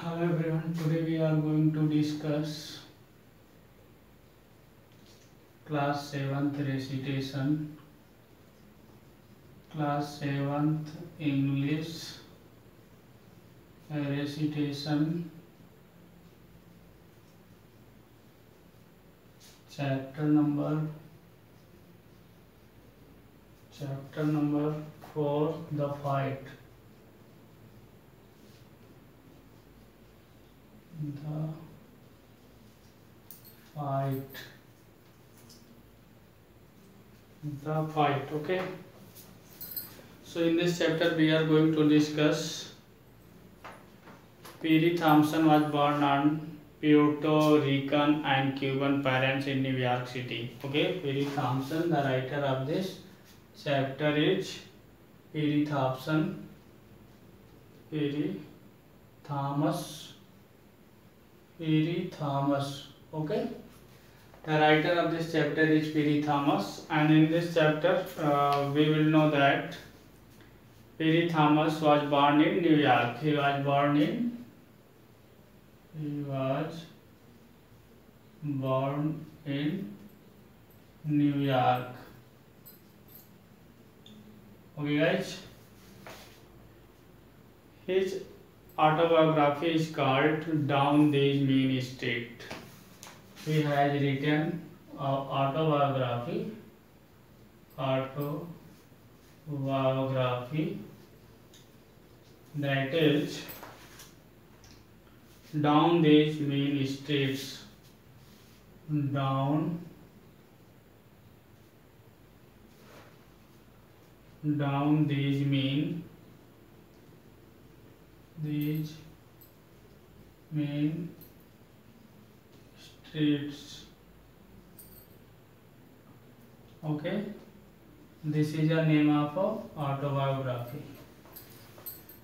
Hello everyone, today we are going to discuss class 7th recitation, class 7th English recitation, chapter number chapter number 4 the fight the fight the fight okay so in this chapter we are going to discuss Piri Thompson was born on Puerto Rican and Cuban parents in New York City okay Piri Thompson the writer of this chapter is Piri Thompson Piri Thomas Piri Thomas. Okay. The writer of this chapter is Piri Thomas, and in this chapter uh, we will know that Piri Thomas was born in New York. He was born in he was born in New York. Okay, guys. His autobiography is called Down These Mean Street. He has written uh, autobiography, autobiography that is Down These Mean Streets. Down down these mean these main streets. Okay. This is a name of autobiography.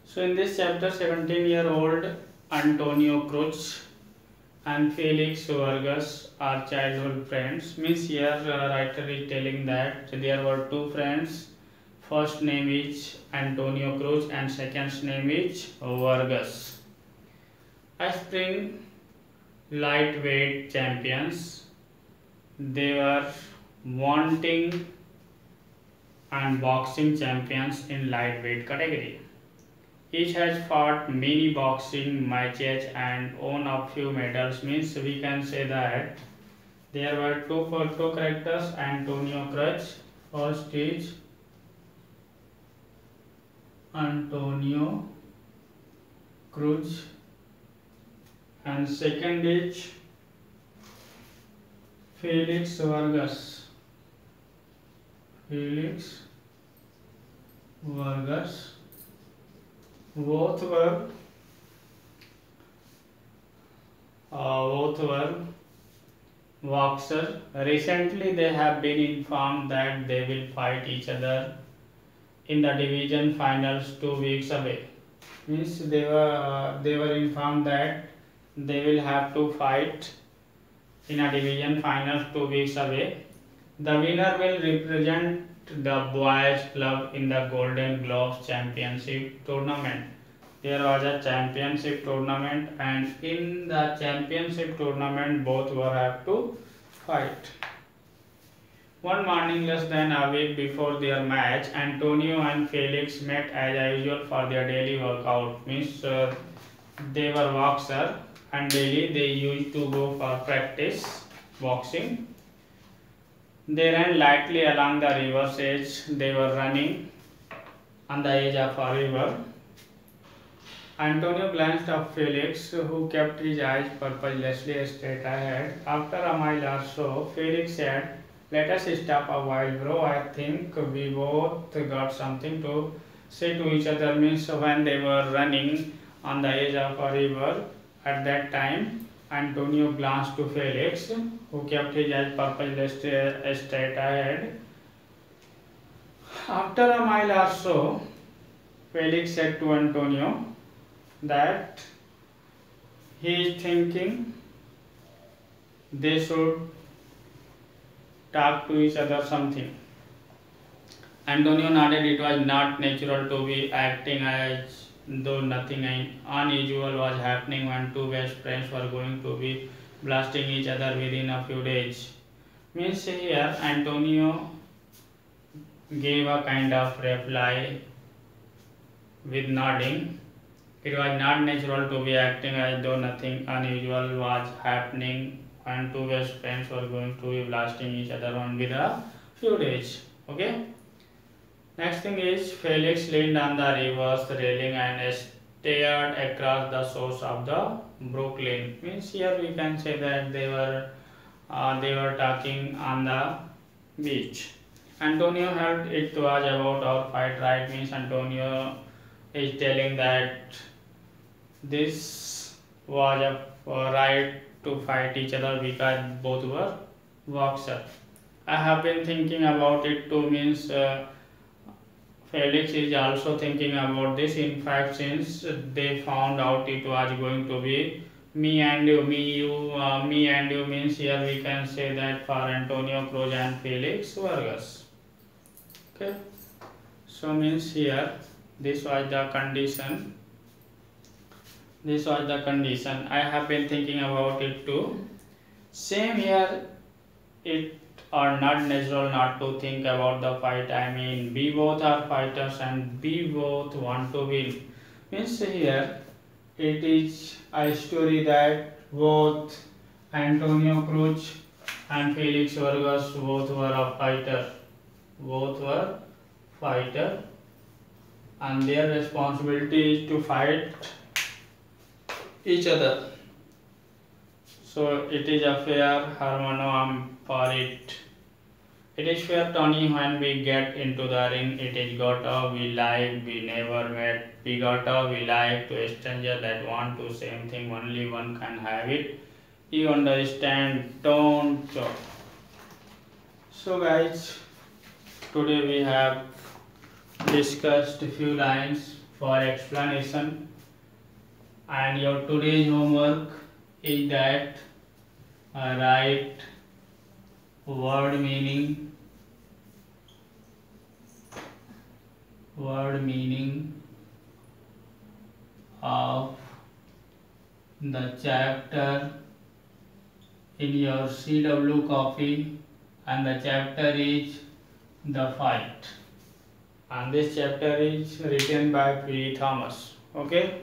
So in this chapter 17 year old antonio cruz and felix vargas are childhood friends. Means here uh, writer is telling that there were two friends First name is Antonio Cruz and second name is Vargas. A spring lightweight champions. They were wanting and boxing champions in lightweight category. Each has fought many boxing matches and won a few medals. Means we can say that there were two for two characters. Antonio Cruz. First is Antonio Cruz and second is Felix Vargas. Felix Vargas. Both were uh, both were boxers. Recently, they have been informed that they will fight each other in the division finals two weeks away. Means they were uh, they were informed that they will have to fight in a division finals two weeks away. The winner will represent the boys club in the golden gloves championship tournament. There was a championship tournament and in the championship tournament both were have to fight one morning, less than a week before their match, Antonio and Felix met as usual for their daily workout. Means uh, they were boxer and daily they used to go for practice boxing. They ran lightly along the river's edge. They were running on the edge of a river. Antonio glanced at Felix, who kept his eyes purposelessly straight ahead. After a mile or so, Felix said, let us stop a while bro i think we both got something to say to each other. Means when they were running on the edge of a river at that time antonio glanced to felix who kept his eyes purposely straight ahead. After a mile or so felix said to antonio that he is thinking they should talk to each other something. Antonio nodded it was not natural to be acting as though nothing unusual was happening when two best friends were going to be blasting each other within a few days. Means here Antonio gave a kind of reply with nodding. It was not natural to be acting as though nothing unusual was happening when two best friends were going to be blasting each other on with a few days. Okay. Next thing is Felix leaned on the reverse railing and stared across the shores of the Brooklyn. Means here we can say that they were uh, they were talking on the beach. Antonio heard it was about our fight, right? Means Antonio is telling that this was a right to fight each other because both were boxers. I have been thinking about it too. Means. Uh, Felix is also thinking about this. In fact, since they found out it was going to be me and you, me, you, uh, me and you means here we can say that for Antonio Cruz and Felix Vargas. Okay, so means here this was the condition. This was the condition. I have been thinking about it too. Same here, it are not natural not to think about the fight. I mean, we both are fighters and we both want to win. Means here, it is a story that both Antonio Cruz and Felix Vargas both were a fighter. Both were fighter and their responsibility is to fight each other. So it is a fair harmonium for it. It is fair, Tony, when we get into the ring, it is got a we like, we never met. We got a we like to a stranger that want to same thing, only one can have it. You understand? Don't talk. So, guys, today we have discussed a few lines for explanation, and your today's homework is that uh, write word meaning word meaning of the chapter in your CW copy and the chapter is the fight. And this chapter is written by P. Thomas. Okay